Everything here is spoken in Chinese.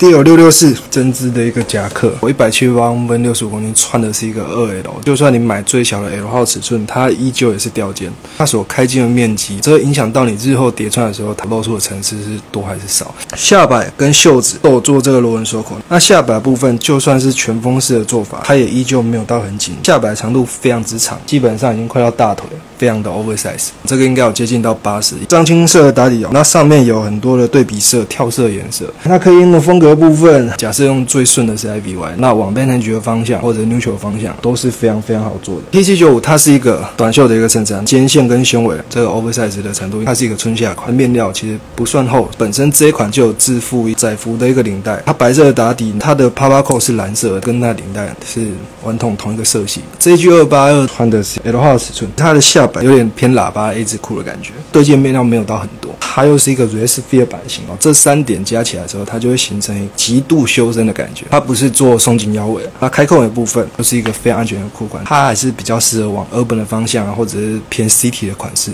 DL 六六四针织的一个夹克，我一百七十八公分，六十五公斤，穿的是一个二 L。就算你买最小的 L 号尺寸，它依旧也是吊肩。它所开襟的面积，这会影响到你日后叠穿的时候，它露出的层次是多还是少。下摆跟袖子都有做这个螺纹收口。那下摆部分，就算是全封式的做法，它也依旧没有到很紧，下摆长度非常之长，基本上已经快到大腿。非常的 oversize，这个应该有接近到八十。藏青色的打底哦，那上面有很多的对比色、跳色颜色。那可以的风格部分，假设用最顺的是 IVY，那往 b e n t 的方向或者 neutral 方向都是非常非常好做的。T 七九五它是一个短袖的一个衬衫，肩线跟胸围这个 oversize 的程度，它是一个春夏款，面料其实不算厚，本身这一款就有自负窄幅的一个领带，它白色的打底，它的帕帕扣是蓝色，跟那领带是完同同一个色系。这 G 二八二穿的是 L 号尺寸，它的下。有点偏喇叭 A 字裤的感觉，对接面料没有到很多，它又是一个 r e s f e r 版型哦，这三点加起来之后，它就会形成极度修身的感觉。它不是做松紧腰围，那开扣的部分就是一个非常安全的裤款，它还是比较适合往 urban 的方向，或者是偏 city 的款式。